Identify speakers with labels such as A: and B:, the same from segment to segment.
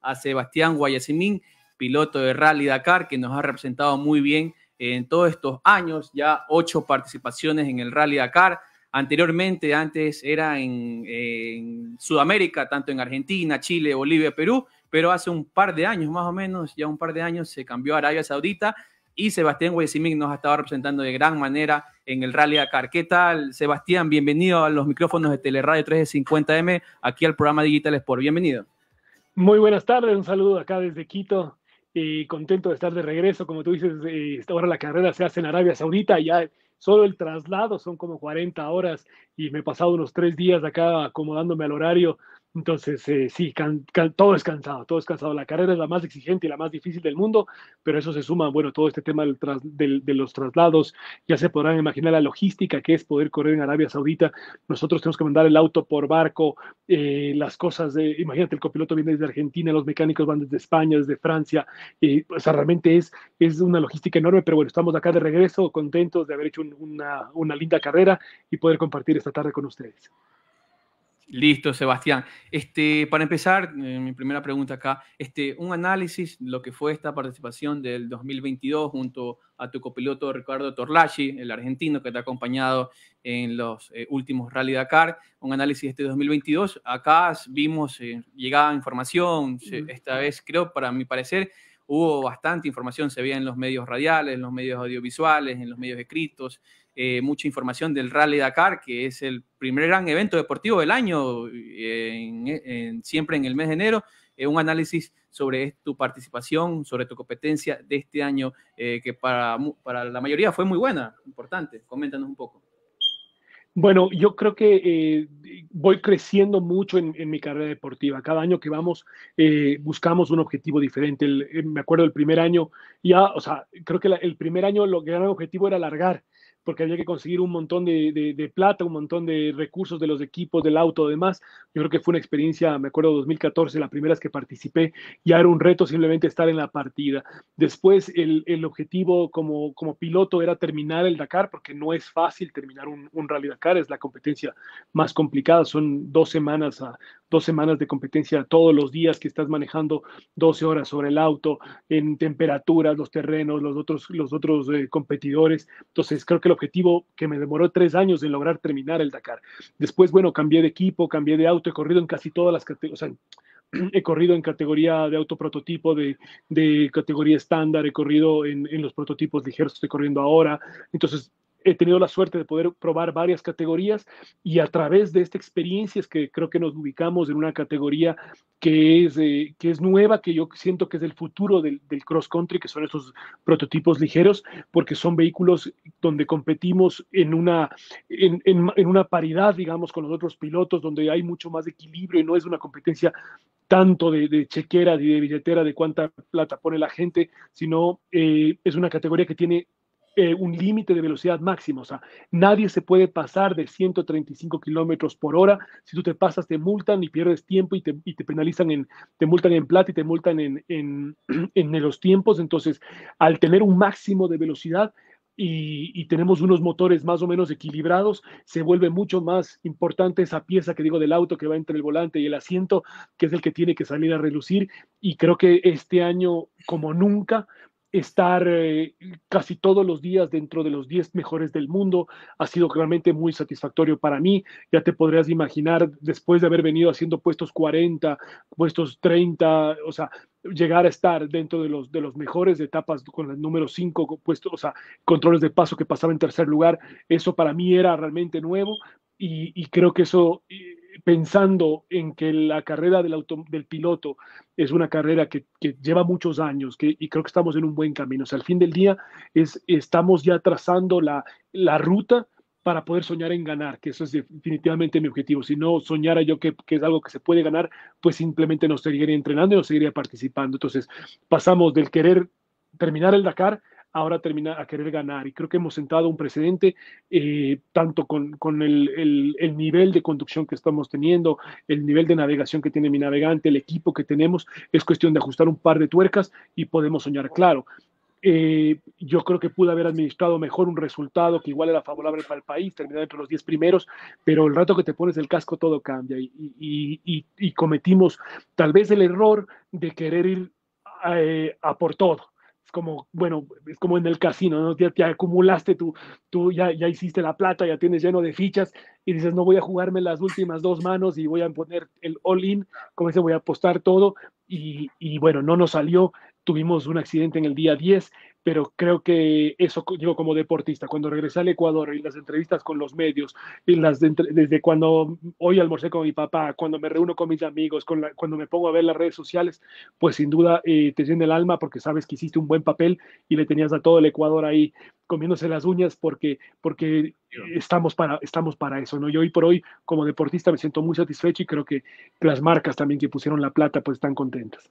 A: a Sebastián Guayasimín, piloto de Rally Dakar, que nos ha representado muy bien en todos estos años, ya ocho participaciones en el Rally Dakar. Anteriormente, antes era en, Sudamérica, tanto en Argentina, Chile, Bolivia, Perú, pero hace un par de años, más o menos, ya un par de años, se cambió a Arabia Saudita y Sebastián Guayasimín nos ha estado representando de gran manera en el Rally Dakar. ¿Qué tal, Sebastián? Bienvenido a los micrófonos de Teleradio 350M, aquí al programa Digital Sport. Bienvenido.
B: Muy buenas tardes, un saludo acá desde Quito y contento de estar de regreso. Como tú dices, eh, ahora la carrera se hace en Arabia Saudita, ya solo el traslado son como 40 horas y me he pasado unos tres días acá acomodándome al horario entonces, eh, sí, todo es cansado, todo es cansado. La carrera es la más exigente y la más difícil del mundo, pero eso se suma, bueno, todo este tema de los traslados, ya se podrán imaginar la logística que es poder correr en Arabia Saudita. Nosotros tenemos que mandar el auto por barco, eh, las cosas de, imagínate, el copiloto viene desde Argentina, los mecánicos van desde España, desde Francia, y o sea, realmente es, una logística enorme, pero bueno, estamos acá de regreso, contentos de haber hecho una linda carrera y poder compartir esta tarde con ustedes.
A: Listo, Sebastián. Este, para empezar, eh, mi primera pregunta acá, este, un análisis de lo que fue esta participación del 2022 junto a tu copiloto Ricardo Torlachi, el argentino que te ha acompañado en los eh, últimos Rally Dakar, un análisis de este 2022. Acá vimos, eh, llegaba información, esta vez creo, para mi parecer, hubo bastante información, se veía en los medios radiales, en los medios audiovisuales, en los medios escritos, eh, mucha información del Rally Dakar, que es el primer gran evento deportivo del año, siempre en el mes de enero. Eh, un análisis sobre tu participación, sobre tu competencia de este año, eh, que para, para la mayoría fue muy buena, importante. Coméntanos un poco.
B: Bueno, yo creo que voy creciendo mucho en, mi carrera deportiva. Cada año que vamos, buscamos un objetivo diferente. me acuerdo del primer año, ya, o sea, creo que el primer año lo que el objetivo era alargar porque había que conseguir un montón de, plata, un montón de recursos de los equipos, del auto, demás. Yo creo que fue una experiencia, me acuerdo 2014, la primera vez que participé, ya era un reto simplemente estar en la partida. Después el, objetivo como, como piloto era terminar el Dakar, porque no es fácil terminar un, un Rally Dakar, es la competencia más complicada, son dos semanas a dos semanas de competencia todos los días que estás manejando 12 horas sobre el auto, en temperaturas, los terrenos, los otros, los otros eh, competidores. Entonces, creo que el objetivo que me demoró tres años en lograr terminar el Dakar. Después, bueno, cambié de equipo, cambié de auto, he corrido en casi todas las categorías. O sea, he corrido en categoría de auto prototipo, de, de categoría estándar, he corrido en, en, los prototipos ligeros estoy corriendo ahora. Entonces, he tenido la suerte de poder probar varias categorías y a través de esta experiencia es que creo que nos ubicamos en una categoría que es, eh, que es nueva, que yo siento que es el futuro del, cross country, que son estos prototipos ligeros, porque son vehículos donde competimos en una, en, en una paridad, digamos, con los otros pilotos, donde hay mucho más equilibrio y no es una competencia tanto de, de chequera de billetera de cuánta plata pone la gente, sino eh, es una categoría que tiene eh, un límite de velocidad máximo. O sea, nadie se puede pasar de 135 kilómetros por hora. Si tú te pasas, te multan y pierdes tiempo y te, y te penalizan en, te multan en plata y te multan en, en, en los tiempos. Entonces, al tener un máximo de velocidad, y, y, tenemos unos motores más o menos equilibrados, se vuelve mucho más importante esa pieza que digo del auto que va entre el volante y el asiento, que es el que tiene que salir a relucir. Y creo que este año, como nunca, estar eh, casi todos los días dentro de los 10 mejores del mundo ha sido realmente muy satisfactorio para mí. Ya te podrías imaginar, después de haber venido haciendo puestos 40, puestos 30, o sea, llegar a estar dentro de los, de los mejores etapas con el número 5, puestos, o sea, controles de paso que pasaba en tercer lugar, eso para mí era realmente nuevo y, y creo que eso pensando en que la carrera del, auto, del piloto es una carrera que, lleva muchos años que, y creo que estamos en un buen camino. O sea, al fin del día es, estamos ya trazando la, la ruta para poder soñar en ganar, que eso es definitivamente mi objetivo. Si no soñara yo que, que, es algo que se puede ganar, pues simplemente no seguiría entrenando y no seguiría participando. Entonces, pasamos del querer terminar el Dakar ahora termina a querer ganar. Y creo que hemos sentado un precedente, eh, tanto con, con el, el, nivel de conducción que estamos teniendo, el nivel de navegación que tiene mi navegante, el equipo que tenemos, es cuestión de ajustar un par de tuercas y podemos soñar claro. eh, yo creo que pudo haber administrado mejor un resultado que igual era favorable para el país, terminar entre los 10 primeros, pero el rato que te pones el casco todo cambia y, cometimos tal vez el error de querer ir eh, a, por todo. Como, bueno, es como en el casino, ¿no? Ya, acumulaste, tú, tú ya, ya hiciste la plata, ya tienes lleno de fichas y dices, no voy a jugarme las últimas dos manos y voy a poner el all-in, como ese voy a apostar todo y, y bueno, no nos salió tuvimos un accidente en el día 10, pero creo que eso, digo, como deportista, cuando regresé al Ecuador y las entrevistas con los medios, y las desde cuando hoy almorcé con mi papá, cuando me reúno con mis amigos, con cuando me pongo a ver las redes sociales, pues sin duda eh, te llena el alma porque sabes que hiciste un buen papel y le tenías a todo el Ecuador ahí comiéndose las uñas porque, porque estamos, para, estamos para eso, ¿no? Y hoy por hoy, como deportista, me siento muy satisfecho y creo que las marcas también que pusieron la plata, pues están contentas.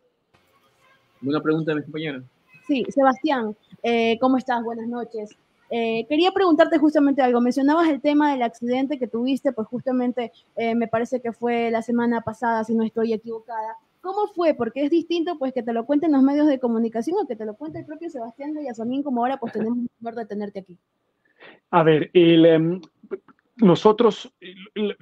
A: Una pregunta de mi compañero.
C: Sí, Sebastián, eh, ¿cómo estás? Buenas noches. Eh, quería preguntarte justamente algo. Mencionabas el tema del accidente que tuviste, pues justamente eh, me parece que fue la semana pasada, si no estoy equivocada. ¿Cómo fue? Porque es distinto pues que te lo cuenten los medios de comunicación o que te lo cuente el propio Sebastián Guayasamín, como ahora pues tenemos el honor de tenerte aquí.
B: A ver, em, nosotros,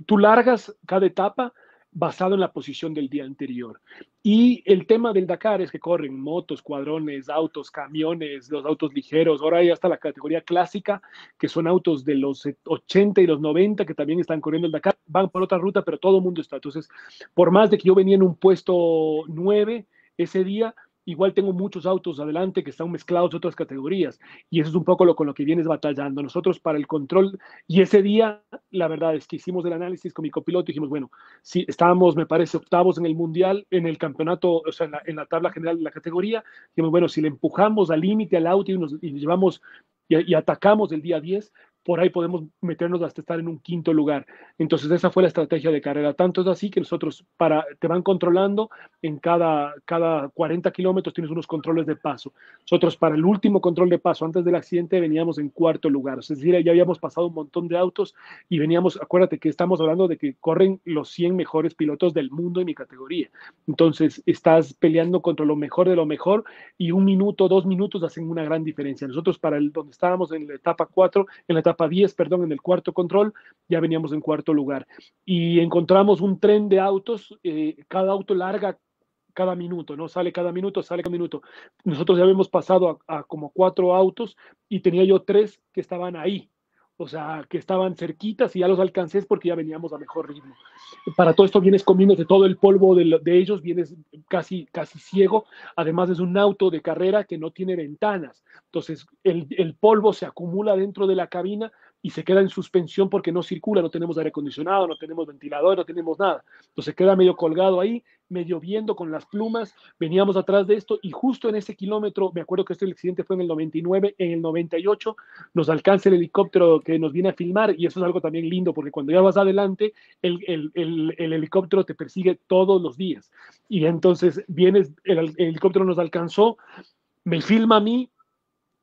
B: tú largas cada etapa basado en la posición del día anterior. Y el tema del Dakar es que corren motos, cuadrones, autos, camiones, los autos ligeros. Ahora hay hasta la categoría clásica, que son autos de los 80 y los 90 que también están corriendo el Dakar. Van por otra ruta, pero todo el mundo está. Entonces, por más de que yo venía en un puesto 9 ese día, igual tengo muchos autos adelante que están mezclados de otras categorías y eso es un poco lo con lo que vienes batallando. Nosotros para el control y ese día, la verdad es que hicimos el análisis con mi copiloto y dijimos, bueno, si estábamos, me parece, octavos en el mundial, en el campeonato, o sea, en la, tabla general de la categoría, dijimos, bueno, si le empujamos al límite al auto y nos llevamos y, y, atacamos el día 10, por ahí podemos meternos hasta estar en un quinto lugar. Entonces esa fue la estrategia de carrera. Tanto es así que nosotros para, te van controlando en cada, cada 40 kilómetros tienes unos controles de paso. Nosotros para el último control de paso antes del accidente veníamos en cuarto lugar. Es decir, ya habíamos pasado un montón de autos y veníamos, acuérdate que estamos hablando de que corren los 100 mejores pilotos del mundo en mi categoría. Entonces estás peleando contra lo mejor de lo mejor y un minuto, dos minutos hacen una gran diferencia. Nosotros para el, donde estábamos en la etapa 4, en la etapa 10, perdón, en el cuarto control, ya veníamos en cuarto lugar. Y encontramos un tren de autos, eh, cada auto larga cada minuto, ¿no? Sale cada minuto, sale cada minuto. Nosotros ya habíamos pasado a, como cuatro autos y tenía yo tres que estaban ahí, o sea, que estaban cerquitas y ya los alcancé porque ya veníamos a mejor ritmo. Para todo esto vienes de todo el polvo de, de, ellos, vienes casi, casi ciego. Además es un auto de carrera que no tiene ventanas. Entonces el, el polvo se acumula dentro de la cabina y se queda en suspensión porque no circula, no tenemos aire acondicionado, no tenemos ventilador, no tenemos nada. Entonces queda medio colgado ahí, medio viendo con las plumas, veníamos atrás de esto y justo en ese kilómetro, me acuerdo que este accidente fue en el 99, en el 98 nos alcanza el helicóptero que nos viene a filmar y eso es algo también lindo porque cuando ya vas adelante, el, el, el, el helicóptero te persigue todos los días y entonces vienes, el helicóptero nos alcanzó, me filma a mí,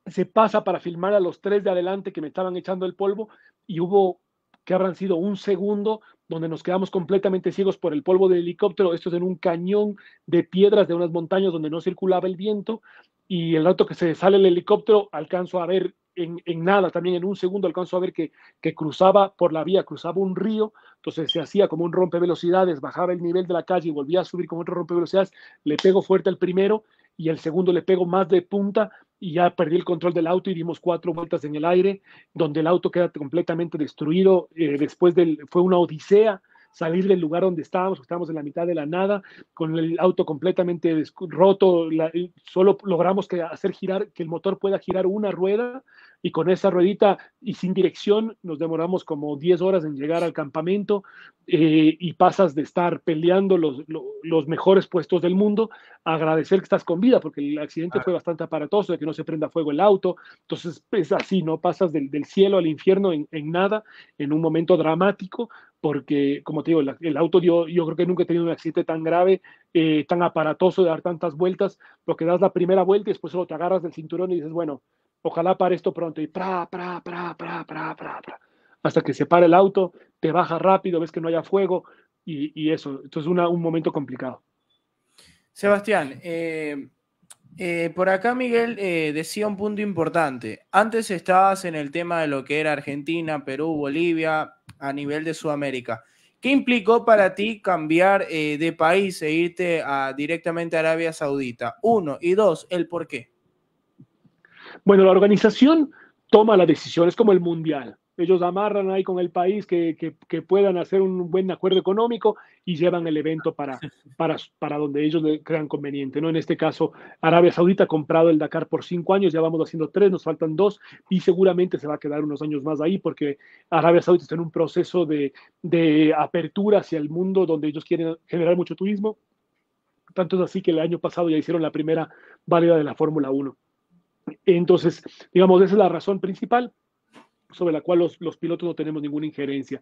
B: se pasa para filmar a los tres de adelante que me estaban echando el polvo y hubo que habrán sido un segundo donde nos quedamos completamente ciegos por el polvo del helicóptero. Esto es en un cañón de piedras de unas montañas donde no circulaba el viento y el rato que se sale el helicóptero alcanzo a ver en, nada, también en un segundo alcanzo a ver que, que, cruzaba por la vía, cruzaba un río, entonces se hacía como un rompevelocidades, bajaba el nivel de la calle y volvía a subir como otro rompevelocidades, le pego fuerte al primero y el segundo le pego más de punta y ya perdí el control del auto y dimos cuatro vueltas en el aire, donde el auto queda completamente destruido. Eh, después del, fue una odisea salir del lugar donde estábamos, estábamos en la mitad de la nada, con el auto completamente roto, solo logramos que hacer girar, que el motor pueda girar una rueda y con esa ruedita y sin dirección nos demoramos como 10 horas en llegar al campamento eh, y pasas de estar peleando los, los, mejores puestos del mundo a agradecer que estás con vida, porque el accidente fue bastante aparatoso, de que no se prenda fuego el auto, entonces es así, ¿no? Pasas del, del cielo al infierno en, en, nada, en un momento dramático, porque como te digo, el, el auto yo, yo creo que nunca he tenido un accidente tan grave, eh, tan aparatoso de dar tantas vueltas, lo que das la primera vuelta y después solo te agarras del cinturón y dices, bueno, ojalá para esto pronto y pra, pra, pra, pra, pra, pra, hasta que se para el auto, te baja rápido, ves que no haya fuego y, y eso. Entonces es un momento complicado.
A: Sebastián, eh,
D: Eh, por acá Miguel eh, decía un punto importante. Antes estabas en el tema de lo que era Argentina, Perú, Bolivia, a nivel de Sudamérica. ¿Qué implicó para ti cambiar de país e irte a, directamente a Arabia Saudita? Uno. Y dos, el por qué.
B: Bueno, la organización toma la decisión, es como el mundial ellos amarran ahí con el país que, que, puedan hacer un buen acuerdo económico y llevan el evento para, para, para donde ellos le crean conveniente. ¿no? En este caso, Arabia Saudita ha comprado el Dakar por cinco años, ya vamos haciendo tres, nos faltan dos y seguramente se va a quedar unos años más ahí porque Arabia Saudita está en un proceso de, de apertura hacia el mundo donde ellos quieren generar mucho turismo. Tanto es así que el año pasado ya hicieron la primera válida de la Fórmula 1. Entonces, digamos, esa es la razón principal sobre la cual los, los pilotos no tenemos ninguna injerencia.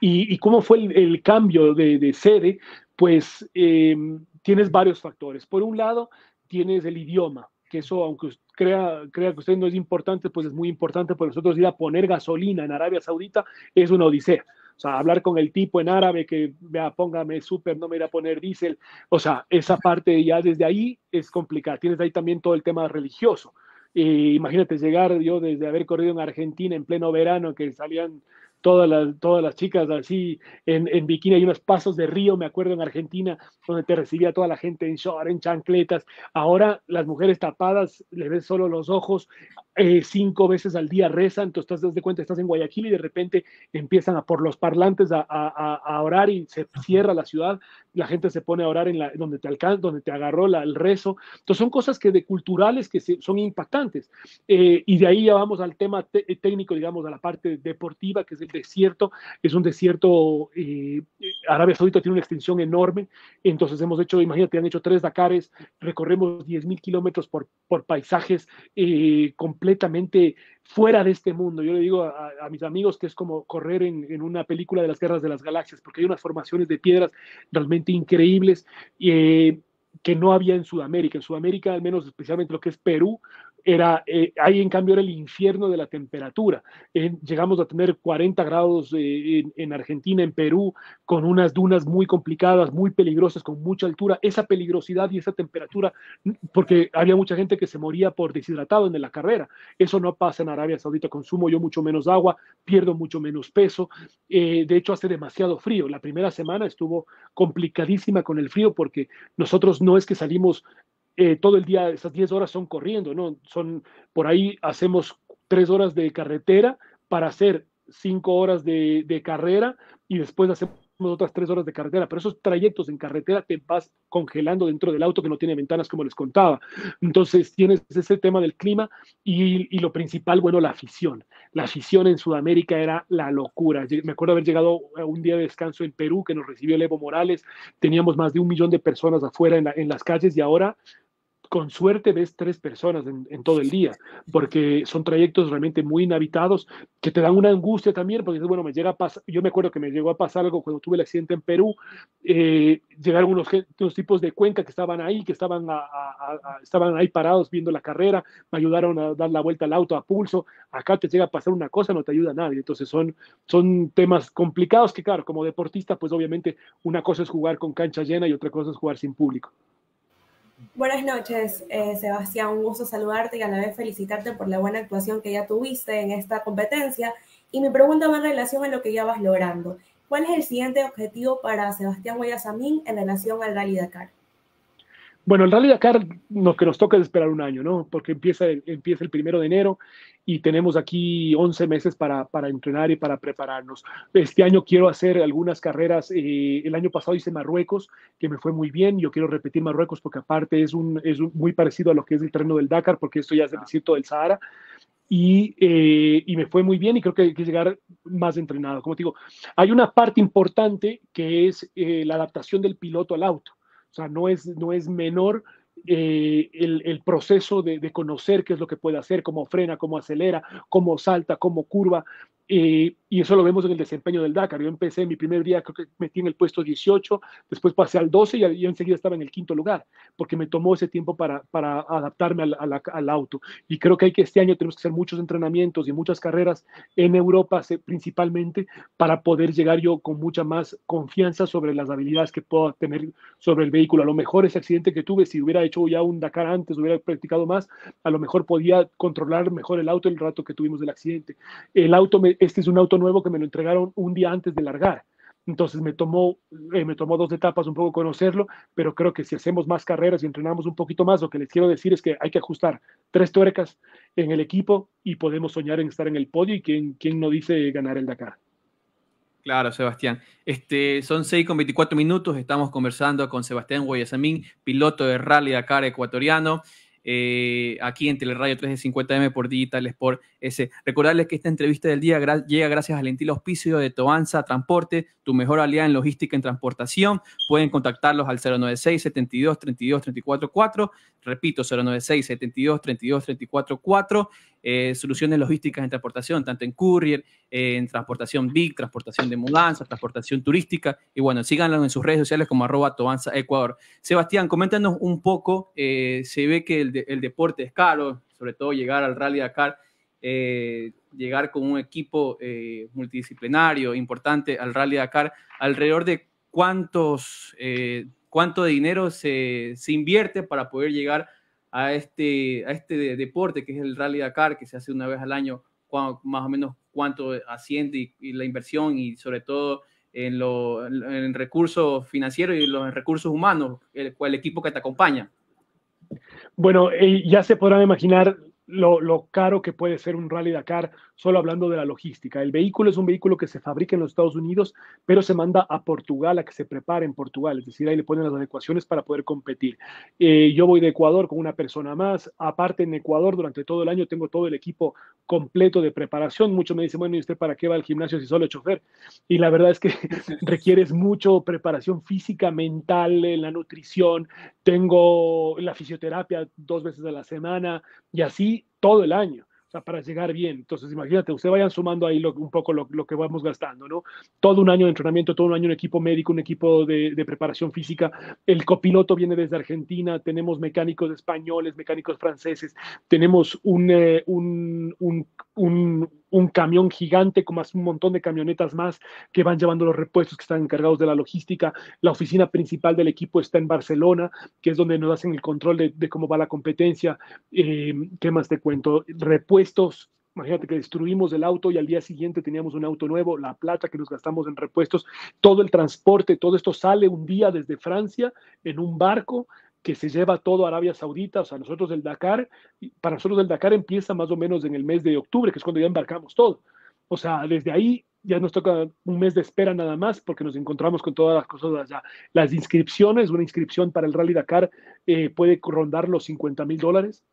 B: ¿Y, cómo fue el, cambio de, de, sede? Pues eh, tienes varios factores. Por un lado, tienes el idioma, que eso, aunque crea, crea que usted no es importante, pues es muy importante para nosotros ir a poner gasolina en Arabia Saudita, es una odisea. O sea, hablar con el tipo en árabe que vea, póngame súper, no me irá a poner diésel. O sea, esa parte ya desde ahí es complicada. Tienes ahí también todo el tema religioso. Imagínate llegar yo desde haber corrido en Argentina en pleno verano, que salían todas las, todas las chicas así en, en bikini, hay unos pasos de río, me acuerdo en Argentina, donde te recibía toda la gente en short, en chancletas. Ahora las mujeres tapadas, le ves solo los ojos, eh, cinco veces al día rezan, te das de cuenta, estás en Guayaquil y de repente empiezan a por los parlantes a, a, a orar y se cierra la ciudad, la gente se pone a orar en la, donde te alcanza, donde te agarró la, el rezo. Entonces son cosas que de culturales que son impactantes. Eh, y de ahí ya vamos al tema técnico, digamos, a la parte deportiva, que es el desierto. Es un desierto, eh, Arabia Saudita tiene una extensión enorme, entonces hemos hecho, imagínate, han hecho tres Dakares, recorremos 10 mil kilómetros por, por paisajes eh, completamente fuera de este mundo. Yo le digo a, mis amigos que es como correr en, en, una película de las guerras de las galaxias, porque hay unas formaciones de piedras realmente increíbles. Eh, que no había en Sudamérica. En Sudamérica, al menos especialmente lo que es Perú, era, eh, ahí en cambio era el infierno de la temperatura. llegamos a tener 40 grados eh, en, Argentina, en Perú, con unas dunas muy complicadas, muy peligrosas, con mucha altura. Esa peligrosidad y esa temperatura, porque había mucha gente que se moría por deshidratado en la carrera. Eso no pasa en Arabia Saudita. Consumo yo mucho menos agua, pierdo mucho menos peso. Eh, de hecho, hace demasiado frío. La primera semana estuvo complicadísima con el frío porque nosotros no es que salimos eh, todo el día, esas 10 horas son corriendo, ¿no? Son, por ahí hacemos 3 horas de carretera para hacer 5 horas de, de, carrera y después hacemos otras 3 horas de carretera, pero esos trayectos en carretera te vas congelando dentro del auto que no tiene ventanas, como les contaba. Entonces tienes ese tema del clima y, y lo principal, bueno, la afición. La afición en Sudamérica era la locura. Me acuerdo haber llegado a un día de descanso en Perú que nos recibió el Evo Morales, teníamos más de un millón de personas afuera en, en las calles y ahora con suerte ves tres personas en, todo el día, porque son trayectos realmente muy inhabitados que te dan una angustia también, porque bueno, me llega a pasar, yo me acuerdo que me llegó a pasar algo cuando tuve el accidente en Perú, eh, llegaron unos, tipos de cuenca que estaban ahí, que estaban, estaban ahí parados viendo la carrera, me ayudaron a dar la vuelta al auto a pulso, acá te llega a pasar una cosa, no te ayuda a nadie, entonces son, son temas complicados que claro, como deportista, pues obviamente una cosa es jugar con cancha llena y otra cosa es jugar sin público.
E: Buenas noches, eh, Sebastián. Un gusto saludarte y a la vez felicitarte por la buena actuación que ya tuviste en esta competencia. Y mi pregunta va en relación a lo que ya vas logrando. ¿Cuál es el siguiente objetivo para Sebastián Guayasamín en relación al Rally Dakar?
B: Bueno, el Rally Dakar lo que nos toca es esperar un año, ¿no? Porque empieza, empieza el primero de enero y tenemos aquí 11 meses para, para entrenar y para prepararnos. Este año quiero hacer algunas carreras. Eh, el año pasado hice Marruecos, que me fue muy bien. Yo quiero repetir Marruecos porque aparte es, un, es muy parecido a lo que es el terreno del Dakar, porque esto ya es el desierto del Sahara. Y, eh, y, me fue muy bien y creo que hay que llegar más entrenado. Como te digo, hay una parte importante que es eh, la adaptación del piloto al auto. O sea, no es, no es menor eh, el, el, proceso de, de, conocer qué es lo que puede hacer, cómo frena, cómo acelera, cómo salta, cómo curva. Y eso lo vemos en el desempeño del Dakar. Yo empecé mi primer día, creo que metí en el puesto 18, después pasé al 12 y, y enseguida estaba en el quinto lugar, porque me tomó ese tiempo para, para adaptarme al, al, auto. Y creo que hay que este año tenemos que hacer muchos entrenamientos y muchas carreras en Europa principalmente para poder llegar yo con mucha más confianza sobre las habilidades que puedo tener sobre el vehículo. A lo mejor ese accidente que tuve, si hubiera hecho ya un Dakar antes, hubiera practicado más, a lo mejor podía controlar mejor el auto el rato que tuvimos del accidente. El auto, me, este es un auto nuevo que me lo entregaron un día antes de largar. Entonces me tomó, eh, me tomó dos etapas un poco conocerlo, pero creo que si hacemos más carreras y entrenamos un poquito más, lo que les quiero decir es que hay que ajustar tres tuercas en el equipo y podemos soñar en estar en el podio y quién, quién no dice ganar el Dakar.
A: Claro, Sebastián. Este, son 6 con 24 minutos. Estamos conversando con Sebastián Guayasamín, piloto de Rally Dakar ecuatoriano. Eh, aquí en Teleradio 350M por Digital Sport S. Recordarles que esta entrevista del día llega gracias al gentil auspicio de Toanza Transporte, tu mejor aliada en logística en transportación. Pueden contactarlos al 096 72 32 34 4. Repito, 096 72 32 34 4. soluciones logísticas en transportación, tanto en courier, en transportación big, transportación de mudanza, transportación turística. Y bueno, síganlo en sus redes sociales como arroba Toanza Ecuador. Sebastián, coméntanos un poco. Eh, se ve que el, el deporte es caro, sobre todo llegar al Rally Dakar eh, llegar con un equipo eh, multidisciplinario importante al Rally Dakar, alrededor de cuántos, eh, cuánto dinero se, se, invierte para poder llegar a este, a este deporte que es el Rally Dakar, que se hace una vez al año, más o menos cuánto asciende y, la inversión y sobre todo en, lo, en recursos financieros y los recursos humanos, el, el equipo que te acompaña.
B: Bueno, ya se podrán imaginar lo, caro que puede ser un Rally Dakar, solo hablando de la logística. El vehículo es un vehículo que se fabrica en los Estados Unidos, pero se manda a Portugal a que se prepare en Portugal, es decir, ahí le ponen las adecuaciones para poder competir. Eh, yo voy de Ecuador con una persona más, aparte en Ecuador durante todo el año tengo todo el equipo completo de preparación. Muchos me dicen, bueno, ¿y usted para qué va al gimnasio si solo es chofer? Y la verdad es que requieres mucho preparación física, mental, en la nutrición, tengo la fisioterapia dos veces a la semana y así todo el año. O sea, para llegar bien. Entonces, imagínate, ustedes vayan sumando ahí un poco lo, que vamos gastando, ¿no? Todo un año de entrenamiento, todo un año un equipo médico, un equipo de, preparación física. El copiloto viene desde Argentina, tenemos mecánicos españoles, mecánicos franceses, tenemos un, eh, un, un un camión gigante con más un montón de camionetas más que van llevando los repuestos que están encargados de la logística. La oficina principal del equipo está en Barcelona, que es donde nos hacen el control de, cómo va la competencia. Eh, ¿Qué más te cuento? Repuestos. Imagínate que destruimos el auto y al día siguiente teníamos un auto nuevo, la plata que nos gastamos en repuestos, todo el transporte, todo esto sale un día desde Francia en un barco que se lleva todo Arabia Saudita, o sea, nosotros del Dakar, para nosotros el Dakar empieza más o menos en el mes de octubre, que es cuando ya embarcamos todo. O sea, desde ahí ya nos toca un mes de espera nada más porque nos encontramos con todas las cosas allá. Las inscripciones, una inscripción para el Rally Dakar eh, puede rondar los 50 mil dólares.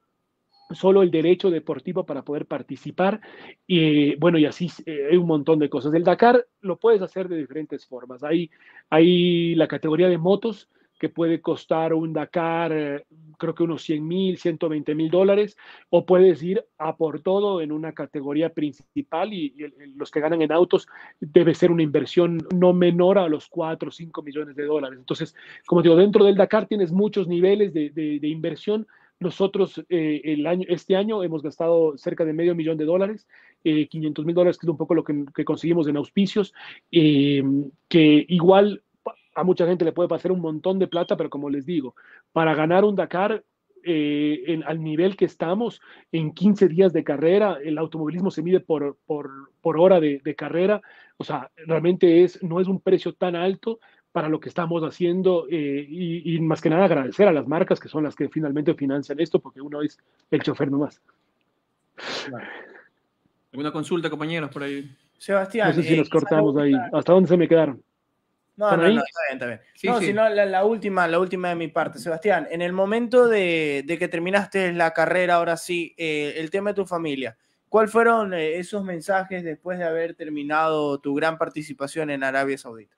B: Solo el derecho deportivo para poder participar. Y bueno, y así eh, hay un montón de cosas. El Dakar lo puedes hacer de diferentes formas. Hay, hay la categoría de motos, que puede costar un Dakar, eh, creo que unos 100 mil, 120 mil dólares, o puedes ir a por todo en una categoría principal y, los que ganan en autos debe ser una inversión no menor a los 4 o 5 millones de dólares. Entonces, como digo, dentro del Dakar tienes muchos niveles de, inversión. Nosotros eh, el año, este año hemos gastado cerca de medio millón de dólares, 500 eh, mil dólares, que es un poco lo que, que conseguimos en auspicios, que igual a mucha gente le puede pasar un montón de plata, pero como les digo, para ganar un Dakar eh, en, al nivel que estamos, en 15 días de carrera, el automovilismo se mide por, por, por hora de, de, carrera, o sea, realmente es, no es un precio tan alto para lo que estamos haciendo eh, y, y, más que nada agradecer a las marcas que son las que finalmente financian esto, porque uno es el chofer nomás.
A: ¿Alguna consulta, compañeros, por ahí?
B: Sebastián. No sé si nos eh, cortamos ahí. ¿Hasta dónde se me quedaron?
D: No, no, no, está bien, está bien. no, sino la, última, la última de mi parte. Sebastián, en el momento de, que terminaste la carrera, ahora sí, eh, el tema de tu familia, ¿cuáles fueron eh, esos mensajes después de haber terminado tu gran participación en Arabia Saudita?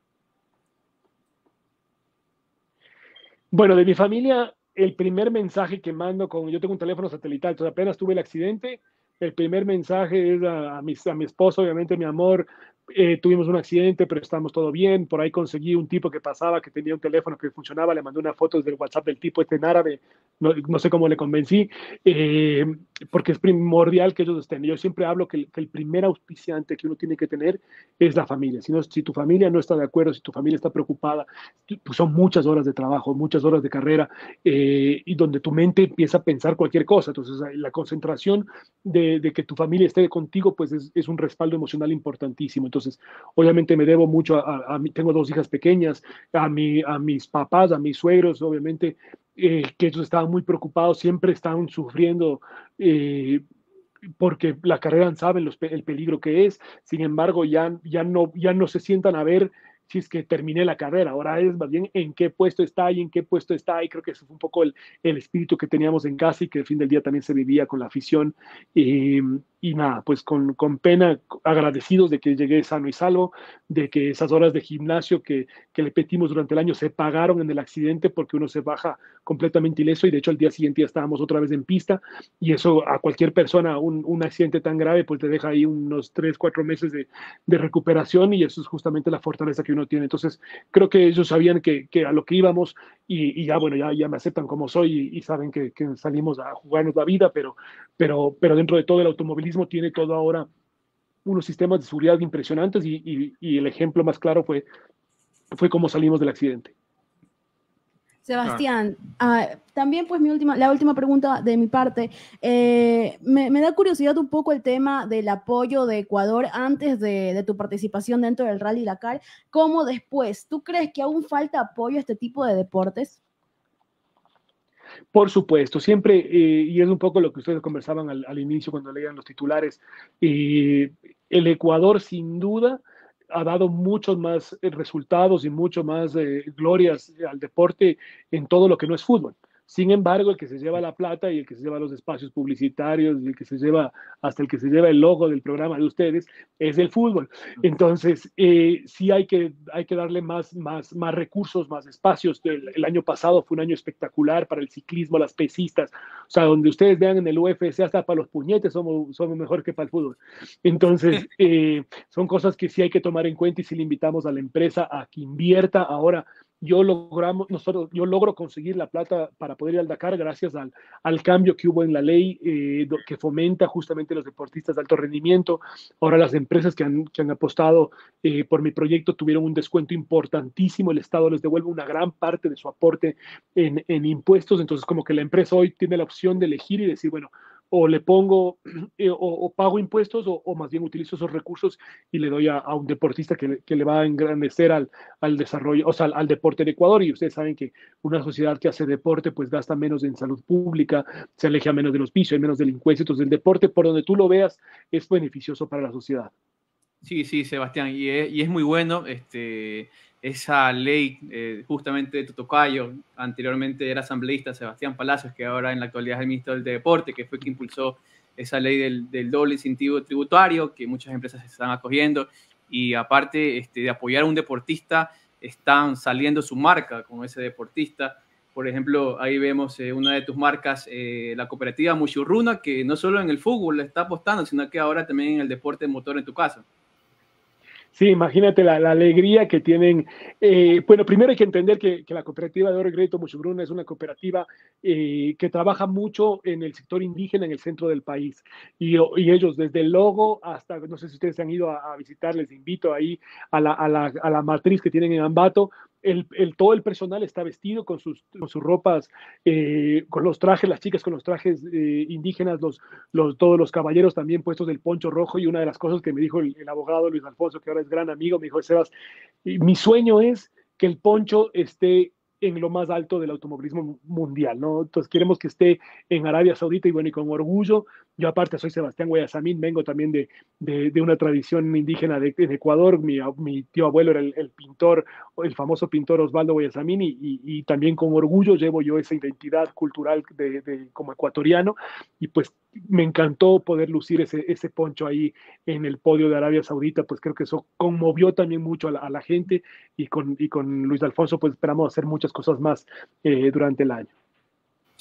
B: Bueno, de mi familia, el primer mensaje que mando con, yo tengo un teléfono satelital, entonces apenas tuve el accidente, el primer mensaje es a, a, mi, a mi esposo, obviamente, mi amor, eh, tuvimos un accidente, pero estamos todo bien. Por ahí conseguí un tipo que pasaba, que tenía un teléfono que funcionaba, le mandé una foto desde el WhatsApp del tipo este en árabe, no, no sé cómo le convencí, eh, porque es primordial que ellos estén. Yo siempre hablo que, que, el primer auspiciante que uno tiene que tener es la familia. Si, no, si tu familia no está de acuerdo, si tu familia está preocupada, pues son muchas horas de trabajo, muchas horas de carrera, eh, y donde tu mente empieza a pensar cualquier cosa. Entonces, la concentración de, de que tu familia esté contigo, pues es, es un respaldo emocional importantísimo. Entonces, entonces, obviamente me debo mucho a, mí, tengo dos hijas pequeñas, a, a mis papás, a mis suegros, obviamente, eh, que ellos estaban muy preocupados, siempre estaban sufriendo. Eh, porque la carrera saben el peligro que es, sin embargo ya, ya, no, ya no se sientan a ver si es que terminé la carrera, ahora es más bien en qué puesto está y en qué puesto está, y creo que ese fue un poco el, el espíritu que teníamos en casa y que al fin del día también se vivía con la afición. Eh, y nada, pues con, con, pena, agradecidos de que llegué sano y salvo, de que esas horas de gimnasio que, que, le petimos durante el año se pagaron en el accidente porque uno se baja completamente ileso y de hecho al día siguiente ya estábamos otra vez en pista y eso a cualquier persona, un, un accidente tan grave, pues te deja ahí unos tres, cuatro meses de, de, recuperación y eso es justamente la fortaleza que uno tiene. Entonces, creo que ellos sabían que, que a lo que íbamos y, ya, bueno, ya, me aceptan como soy y, saben que, salimos a jugarnos la vida, pero, pero, pero dentro de todo el automovilismo tiene todo ahora unos sistemas de seguridad impresionantes y, y el ejemplo más claro fue, fue cómo salimos del accidente.
C: Sebastián, ah. También pues mi última, la última pregunta de mi parte, eh, me, me, da curiosidad un poco el tema del apoyo de Ecuador antes de, de, tu participación dentro del Rally Dakar, ¿cómo después? ¿Tú crees que aún falta apoyo a este tipo de deportes?
B: Por supuesto, siempre, eh, y es un poco lo que ustedes conversaban al, al inicio cuando leían los titulares, eh, el Ecuador sin duda ha dado muchos más resultados y mucho más eh, glorias al deporte en todo lo que no es fútbol. Sin embargo, el que se lleva la plata y el que se lleva los espacios publicitarios y el que se lleva hasta el que se lleva el logo del programa de ustedes es el fútbol. Entonces, eh, sí hay que, hay que darle más, más, más recursos, más espacios. El, el, año pasado fue un año espectacular para el ciclismo, las pesistas. O sea, donde ustedes vean en el UFC, hasta para los puñetes somos, somos mejor que para el fútbol. Entonces, eh, son cosas que sí hay que tomar en cuenta y si le invitamos a la empresa a que invierta ahora yo logramos, nosotros, yo logro conseguir la plata para poder ir al Dakar gracias al, al cambio que hubo en la ley eh, que fomenta justamente los deportistas de alto rendimiento. Ahora las empresas que han, que han apostado eh, por mi proyecto tuvieron un descuento importantísimo, el Estado les devuelve una gran parte de su aporte en, en impuestos, entonces como que la empresa hoy tiene la opción de elegir y decir, bueno, o le pongo eh, o, pago impuestos o, o, más bien utilizo esos recursos y le doy a, un deportista que, que, le va a engrandecer al, al desarrollo, o sea, al, deporte en Ecuador. Y ustedes saben que una sociedad que hace deporte pues gasta menos en salud pública, se aleja menos del hospicio, hay menos delincuencia. Entonces el deporte, por donde tú lo veas, es beneficioso para la sociedad.
A: Sí, sí, Sebastián, y es, y es muy bueno. Este, esa ley eh, justamente de Totocayo, anteriormente era asambleísta Sebastián Palacios, que ahora en la actualidad es el ministro del Deporte, que fue quien impulsó esa ley del, del, doble incentivo tributario que muchas empresas están acogiendo y aparte este, de apoyar a un deportista, están saliendo su marca con ese deportista. Por ejemplo, ahí vemos eh, una de tus marcas, eh, la cooperativa Muchurruna, que no solo en el fútbol está apostando, sino que ahora también en el deporte motor en tu casa.
B: Sí, imagínate la, alegría que tienen. Eh, bueno, primero hay que entender que, la cooperativa de Oro y Crédito Muchubruna es una cooperativa eh, que trabaja mucho en el sector indígena en el centro del país. Y, y, ellos, desde el logo hasta, no sé si ustedes han ido a, a visitar, les invito ahí a la, a la, a la matriz que tienen en Ambato, el, todo el personal está vestido con sus, ropas, eh, con los trajes, las chicas con los trajes eh, indígenas, los, todos los caballeros también puestos del poncho rojo. Y una de las cosas que me dijo el, abogado Luis Alfonso, que ahora es gran amigo, me dijo, Sebas, mi sueño es que el poncho esté en lo más alto del automovilismo mundial, ¿no? Entonces queremos que esté en Arabia Saudita y bueno, y con orgullo. Yo aparte soy Sebastián Guayasamín, vengo también de, de, una tradición indígena de, Ecuador, mi, tío abuelo era el, pintor, el famoso pintor Osvaldo Guayasamín y, y, también con orgullo llevo yo esa identidad cultural de, como ecuatoriano. Y pues me encantó poder lucir ese, ese poncho ahí en el podio de Arabia Saudita, pues creo que eso conmovió también mucho a la, a la gente y con, y con Luis Alfonso pues esperamos hacer muchas cosas más eh, durante el año.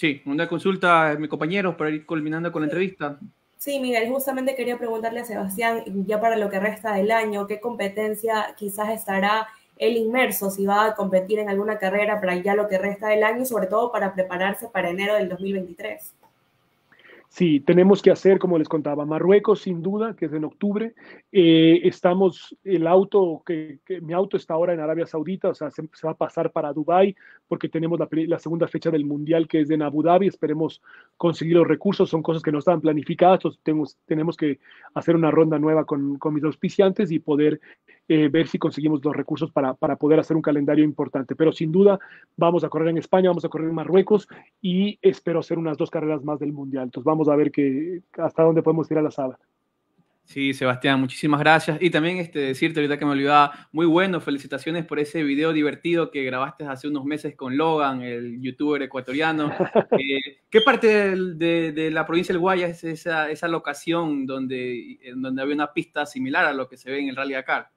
A: Sí, una consulta, mi compañero, para ir culminando con la entrevista.
E: Sí, Miguel, justamente quería preguntarle a Sebastián, ya para lo que resta del año, ¿qué competencia quizás estará él inmerso, si va a competir en alguna carrera para ya lo que resta del año y sobre todo para prepararse para enero del 2023?
B: Sí, tenemos que hacer, como les contaba, Marruecos sin duda, que es en octubre. Eh, estamos, el auto, que, mi auto está ahora en Arabia Saudita, o sea, se, va a pasar para Dubai porque tenemos la, segunda fecha del Mundial que es en Abu Dhabi. Esperemos conseguir los recursos, son cosas que no estaban planificadas, tenemos, que hacer una ronda nueva con mis auspiciantes y poder eh, ver si conseguimos los recursos para, para, poder hacer un calendario importante. Pero sin duda vamos a correr en España, vamos a correr en Marruecos y espero hacer unas dos carreras más del Mundial. Entonces vamos a ver que, hasta dónde podemos ir a la sala.
A: Sí, Sebastián, muchísimas gracias. Y también este, decirte ahorita que me olvidaba, muy bueno, felicitaciones por ese video divertido que grabaste hace unos meses con Logan, el youtuber ecuatoriano. Eh, ¿Qué parte de, de, la provincia del Guayas es esa, esa locación donde, donde había una pista similar a lo que se ve en el Rally Dakar?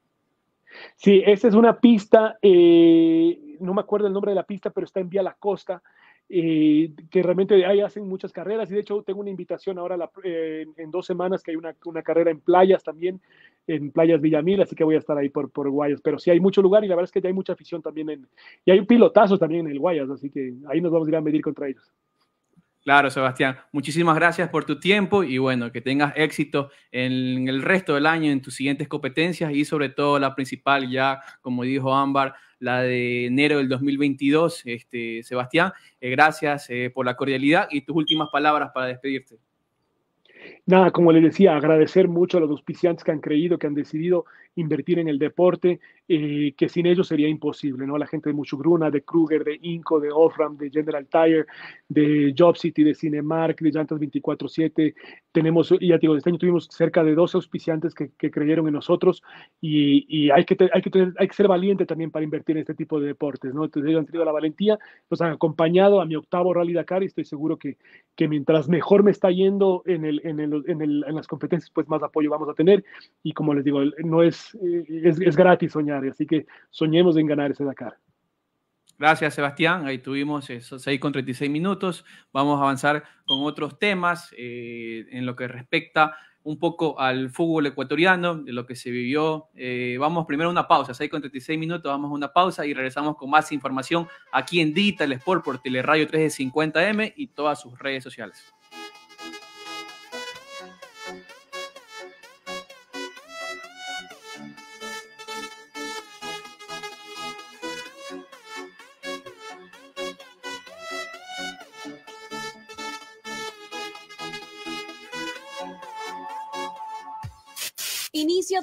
B: Sí, esa es una pista, eh, no me acuerdo el nombre de la pista, pero está en Vía La Costa, eh, que realmente ahí hacen muchas carreras y de hecho tengo una invitación ahora eh, en dos semanas que hay una, una, carrera en playas también, en playas Villamil, así que voy a estar ahí por, por Guayas, pero sí hay mucho lugar y la verdad es que ya hay mucha afición también en, y hay pilotazos también en el Guayas, así que ahí nos vamos a ir a medir contra ellos.
A: Claro, Sebastián. Muchísimas gracias por tu tiempo y bueno, que tengas éxito en el resto del año en tus siguientes competencias y sobre todo la principal ya, como dijo Ámbar, la de enero del 2022. Este, Sebastián, eh, gracias eh, por la cordialidad y tus últimas palabras para despedirte.
B: Nada, como les decía, agradecer mucho a los auspiciantes que han creído, que han decidido invertir en el deporte, eh, que sin ellos sería imposible, ¿no? La gente de Muchugruna, de Kruger, de Inco, de Offram, de General Tire, de Job City, de Cinemark, de Llantas 24-7. Tenemos, y ya digo, este año tuvimos cerca de 12 auspiciantes que, creyeron en nosotros y, hay, que hay, que tener, hay que ser valiente también para invertir en este tipo de deportes, ¿no? Entonces ellos han tenido la valentía, nos han acompañado a mi octavo Rally Dakar y estoy seguro que, que mientras mejor me está yendo en, el, en, el, en, el, en las competencias, pues más apoyo vamos a tener y como les digo, no es eh, es, es, gratis soñar, así que soñemos en ganar ese Dakar.
A: Gracias, Sebastián. Ahí tuvimos esos 6 con 36 minutos. Vamos a avanzar con otros temas eh, en lo que respecta un poco al fútbol ecuatoriano, de lo que se vivió. Eh, vamos primero a una pausa, 6 con 36 minutos, vamos a una pausa y regresamos con más información aquí en Digital Sport por Teleradio 350M y todas sus redes sociales.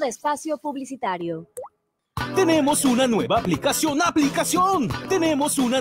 F: De espacio publicitario.
G: Tenemos una nueva aplicación, aplicación. Tenemos una